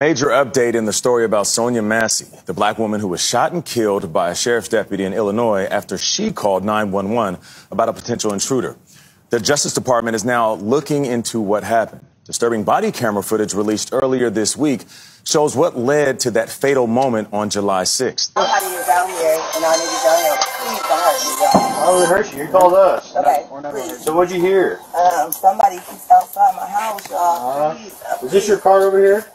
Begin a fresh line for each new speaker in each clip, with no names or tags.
Major update in the story about Sonya Massey, the black woman who was shot and killed by a sheriff's deputy in Illinois after she called 911 about a potential intruder. The Justice Department is now looking into what happened. Disturbing body camera footage released earlier this week shows what led to that fatal moment on July 6th.
Somebody is out here and I need to down here. Please don't hurt me, y'all.
Oh, we hurt you. You called us.
Okay,
We're not
please.
So what'd you hear?
Um, somebody keeps outside my house, y'all.
Uh-huh.
Uh,
Is this your car over here?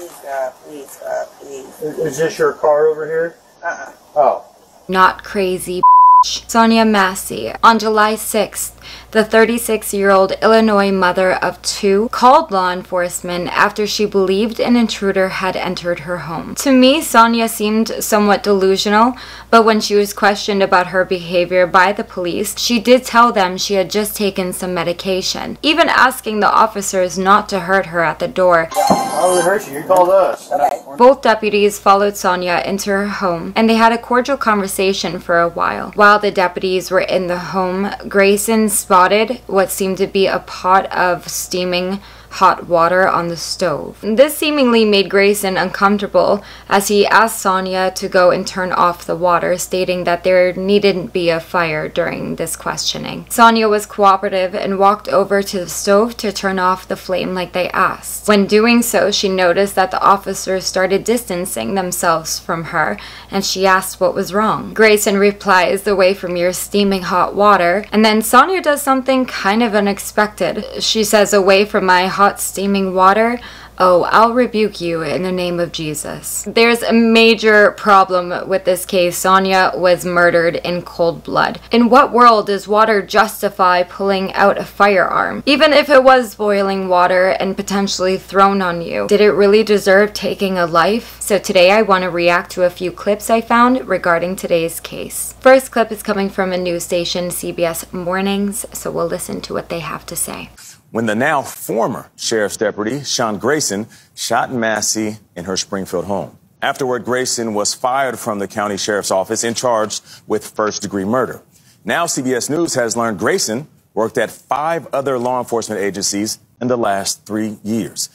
Please, God, please, God, please.
Is, is this your car over here?
Uh-uh.
Oh.
not crazy. Sonya Massey, on July 6th, the 36 year old Illinois mother of two called law enforcement after she believed an intruder had entered her home. To me, Sonya seemed somewhat delusional, but when she was questioned about her behavior by the police, she did tell them she had just taken some medication, even asking the officers not to hurt her at the door.
Oh, we hurt you. You called us.
Okay.
Both deputies followed Sonya into her home and they had a cordial conversation for a while. While the deputies were in the home, Grayson spotted what seemed to be a pot of steaming hot water on the stove. This seemingly made Grayson uncomfortable as he asked Sonya to go and turn off the water, stating that there needn't be a fire during this questioning. Sonya was cooperative and walked over to the stove to turn off the flame like they asked. When doing so, she noticed that the officers started distancing themselves from her and she asked what was wrong. Grayson replies, Away from your steaming hot water. And then Sonya does something kind of unexpected. She says, Away from my hot steaming water. Oh, I'll rebuke you in the name of Jesus. There's a major problem with this case. Sonya was murdered in cold blood. In what world does water justify pulling out a firearm? Even if it was boiling water and potentially thrown on you, did it really deserve taking a life? So today I want to react to a few clips I found regarding today's case. First clip is coming from a news station, CBS Mornings, so we'll listen to what they have to say
when the now former sheriff's deputy, Sean Grayson, shot Massey in her Springfield home. Afterward, Grayson was fired from the county sheriff's office and charged with first degree murder. Now, CBS News has learned Grayson worked at five other law enforcement agencies in the last three years.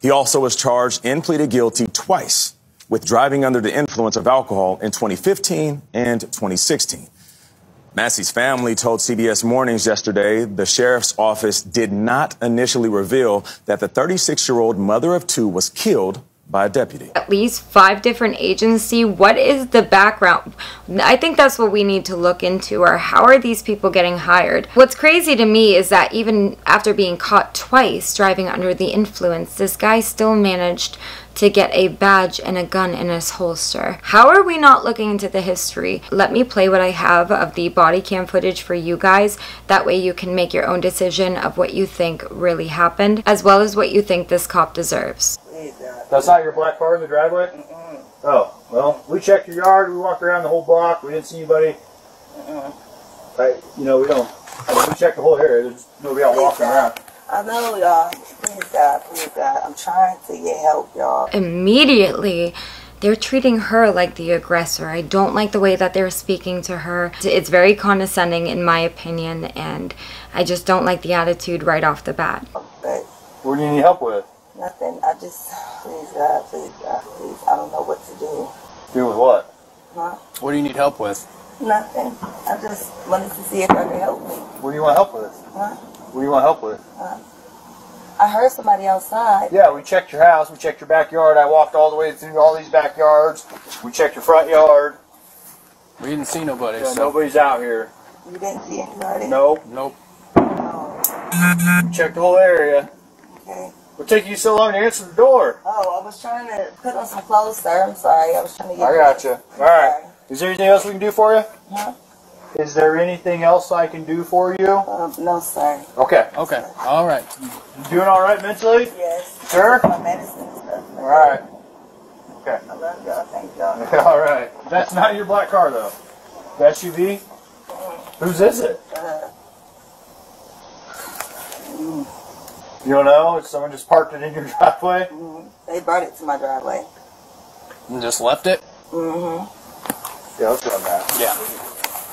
He also was charged and pleaded guilty twice with driving under the influence of alcohol in 2015 and 2016. Massey's family told CBS Mornings yesterday the sheriff's office did not initially reveal that the 36 year old mother of two was killed by a deputy.
At least five different agency. What is the background? I think that's what we need to look into or how are these people getting hired? What's crazy to me is that even after being caught twice driving under the influence, this guy still managed to get a badge and a gun in his holster. How are we not looking into the history? Let me play what I have of the body cam footage for you guys. That way you can make your own decision of what you think really happened, as well as what you think this cop deserves.
That's not your black car in the driveway?
Mm-mm.
Oh, well, we checked your yard. We walked around the whole block. We didn't see anybody.
Mm-mm.
I, you know, we don't. I mean, we checked the whole area. There's nobody out walking around.
I know, y'all. Please, God, please, God. I'm trying to get help, y'all.
Immediately, they're treating her like the aggressor. I don't like the way that they're speaking to her. It's very condescending, in my opinion, and I just don't like the attitude right off the bat.
But
What do you need help with?
nothing. I just, please, God, please, God, please. I don't know what to do.
Do with what?
Huh?
What do you need help with?
Nothing. I just wanted to see if I could help me.
What do you want help with?
Huh?
What do you want help with?
Uh, I heard somebody outside.
Yeah, we checked your house. We checked your backyard. I walked all the way through all these backyards. We checked your front yard.
We didn't see nobody.
Yeah,
so
nobody's out here.
You didn't see anybody?
Nope.
nope.
Oh,
We checked the whole area.
okay.
What took you so long to answer the door?
Oh, I was trying to put on some clothes, sir. I'm sorry. I was trying to get.
I got you. All right. Is there anything else we can do for you?
Huh?
Is there anything else I can do for you?
Um, no, sir.
Okay.
Okay. All right.
You doing all right mentally?
Yes.
Sure.
My medicine and stuff.
All right. Okay.
I love y'all. Thank y'all.
all right. That's not your black car though. The SUV. Whose is it?
Uh,
You don't know? If someone just parked it in your driveway?
mm, they brought it to my driveway.
And just left it?
Mm-hmm.
Yeah, let's go on that.
Yeah.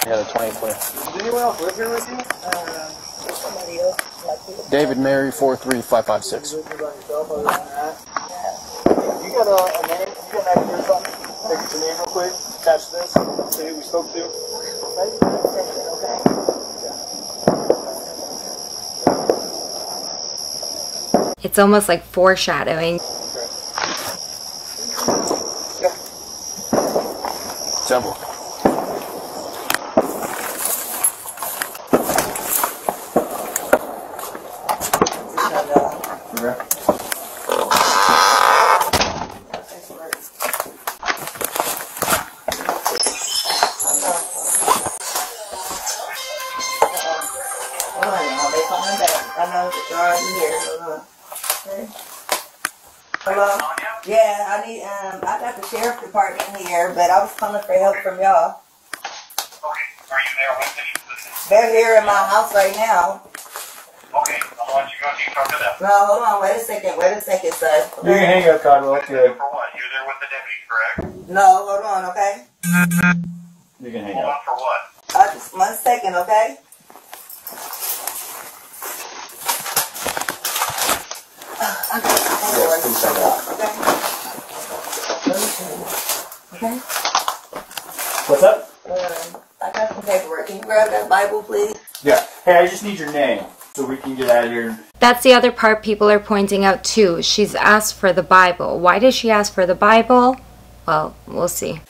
Yeah, the 20 clear.
Does anyone else live here with you?
Uh, somebody else. Like,
David Mary 43556.
You live here by yourself other than that? got a, a name? You got an idea or something? Think it's your name real quick. Attach this. See who we spoke to.
It's almost like foreshadowing.
Temple.
They coming back. I know that you're already here. Hold on. Okay. Hello? Yeah, I need, um, I got the sheriff department here, but I was calling for help from y'all.
Okay, are you there with the,
They're here in my house right now.
okay, I'll let you go, you talk to them.
No, hold on, wait a second, wait a second, sir.
You can hang up, Cottonwell. Okay.
For what? You're there with the deputy, correct?
No, hold on, okay?
You can hang
Hold
up.
on for what?
Uh, just one second, okay? Uh, I got some paperwork.
please hang up.
Okay? Let me show you. Okay?
What's up?
Uh, I got some paperwork. Can you grab that Bible, please?
Yeah. Hey, I just need your name so we can get out of here.
That's the other part people are pointing out too. She's asked for the Bible. Why did she ask for the Bible? Well, we'll see.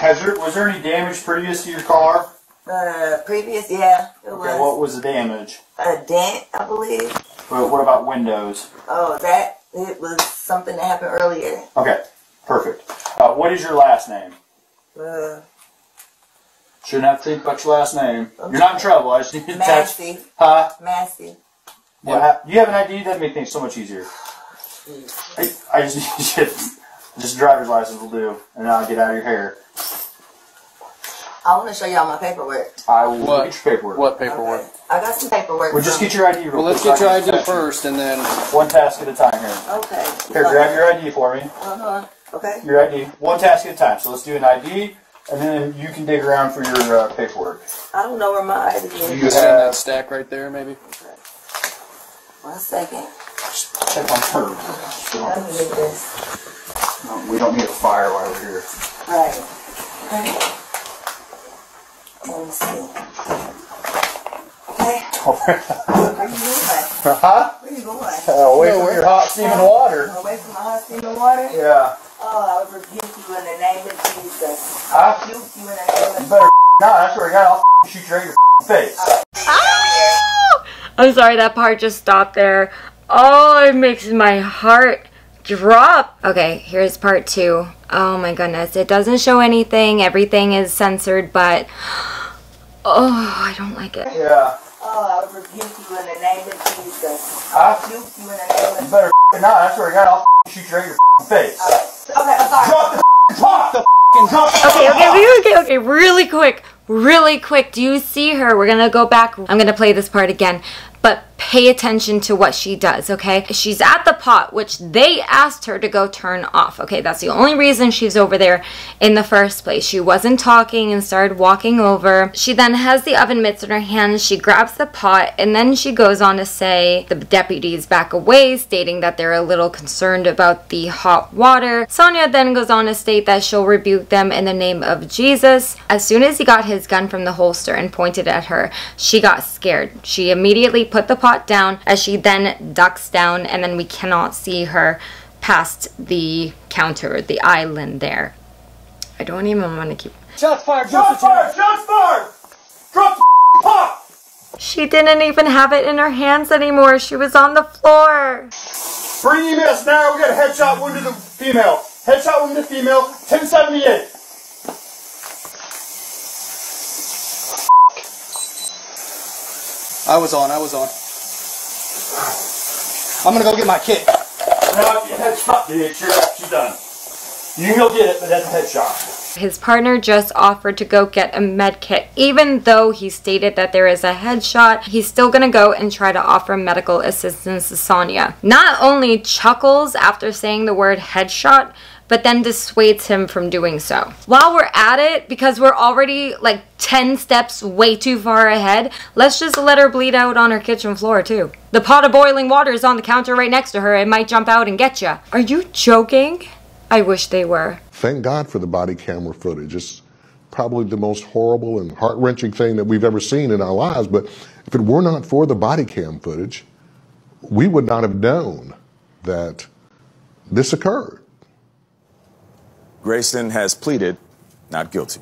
Has there was there any damage previous to your car?
Uh, previous, yeah, it
Okay, what
was
was the damage?
a dent, I believe.
What what about windows?
Oh, that, it was something that happened earlier.
Okay, perfect. Uh, what is your last name?
Uh,
Shouldn't have to think about your last name. You're not in trouble. I just need to attach.
Massey,
Huh?
Massey.
What hap- you have an ID? That'd make things so much easier. I, I just need you. Just a driver's license will do, and then I'll get out of your hair.
I want to show y'all my paperwork.
I will
What?
get your paperwork.
What paperwork?
Okay. I got some paperwork.
Well, just get your ID real
Well, let's get your ID
attach you.
first, and then
One task at a time here.
Okay.
Here, grab your ID for me.
Hold on. Okay.
Your ID. One task at a time. So let's do an ID, and then you can dig around for your uh, paperwork.
I don't know where my ID is.
You
just in that stack right there, maybe.
One second.
Check on her.
Let me get this.
No, we don't need a fire while we're here.
Right. Okay. Let me see. Okay. Where you going?
huh?
Where you going?
Uh, away from your hot steaming water.
Away from my hot steaming water?
Yeah.
Oh, I would rebuke you in the name of Jesus.
Huh?
Rebuke you in the name of
You better not. That's where I got. I'll shoot you right in your face. Ah!
I'm sorry, that part just stopped there. Oh, it makes my heart drop. Okay, here's part two. Oh my goodness, it doesn't show anything. Everything is censored, but oh, I don't like it.
Yeah.
Oh, I would rebuke you in the name of Jesus.
Huh?
Rebuke you in the name
You
of
better not. That's where I got. I'll shoot you right in your face.
Oh, okay, I'm sorry.
Drop the drop the drop the
Okay, okay, okay, okay, okay, really quick, really quick. Do you see her? We're gonna go back. I'm gonna play this part again, but pay attention to what she does, okay? She's at the pot, which they asked her to go turn off, okay? That's the only reason she's over there in the first place. She wasn't talking and started walking over. She then has the oven mitts in her hand. She grabs the pot, and then she goes on to say the deputies back away, stating that they're a little concerned about the hot water. Sonya then goes on to state that she'll rebuke them in the name of Jesus. As soon as he got his gun from the holster and pointed at her, she got scared. She immediately put the pot down as she then ducks down, and then we cannot see her past the counter, the island there. I don't even want to keep.
Shots fired.
Shots fired! Shots fired! Drop the pop!
She didn't even have it in her hands anymore. She was on the floor.
Bring EMS now. We got a headshot wound to the female. Headshot wound to the female. 1078.
I was on. I was on. I'm gonna go get my kit.
No, headshot. You're done. You can go get it, but that's a headshot.
His partner just offered to go get a med kit. Even though he stated that there is a headshot, he's still gonna go and try to offer medical assistance to Sonya. Not only chuckles after saying the word headshot, but then dissuades him from doing so. While we're at it, because we're already like 10 steps way too far ahead, let's just let her bleed out on her kitchen floor too. The pot of boiling water is on the counter right next to her. It might jump out and get you. Are you joking? I wish they were.
Thank God for the body camera footage. It's probably the most horrible and heart wrenching thing that we've ever seen in our lives. But if it were not for the body cam footage, we would not have known that this occurred.
Grayson has pleaded not guilty.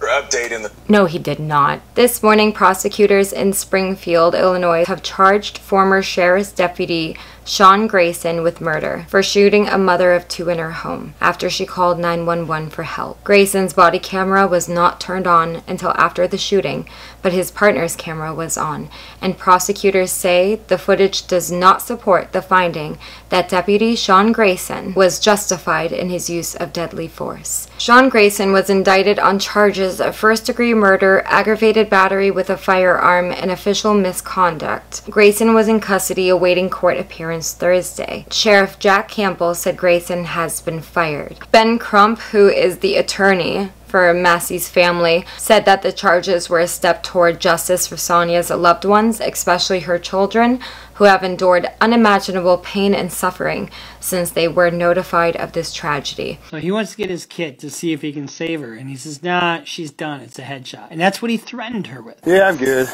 Update in the
No, he did not. This morning, prosecutors in Springfield, Illinois, have charged former sheriff's deputy Sean Grayson with murder for shooting a mother of two in her home after she called 911 for help. Grayson's body camera was not turned on until after the shooting, but his partner's camera was on, and prosecutors say the footage does not support the finding that Deputy Sean Grayson was justified in his use of deadly force. Sean Grayson was indicted on charges of first degree murder, aggravated battery with a firearm, and official misconduct. Grayson was in custody awaiting court appearance Thursday. Sheriff Jack Campbell said Grayson has been fired. Ben Crump, who is the attorney for Massey's family, said that the charges were a step toward justice for Sonya's loved ones, especially her children, who have endured unimaginable pain and suffering since they were notified of this tragedy.
So he wants to get his kid to see if he can save her, and he says, "Nah, she's done. It's a headshot." And that's what he threatened her with.
Yeah, I'm good.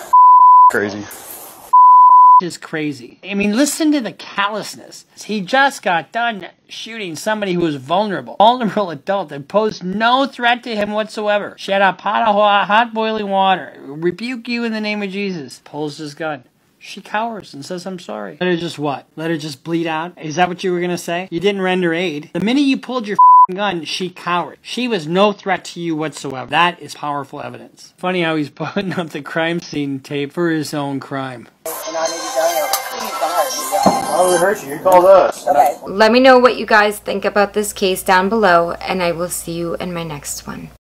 Crazy.
Is crazy. I mean, listen to the callousness. He just got done shooting somebody who was vulnerable, vulnerable adult that posed no threat to him whatsoever. Had a pot of hot, hot boiling water. Rebuke you in the name of Jesus. Pulls his gun. She cowers and says, I'm sorry. Let her just what? Let her just bleed out? Is that what you were going to say? You didn't render aid. The minute you pulled your gun, she cowered. She was no threat to you whatsoever. That is powerful evidence. Funny how he's putting up the crime scene tape for his own crime.
Why would we hurt you? You called us.
Okay.
Let me know what you guys think about this case down below, and I will see you in my next one.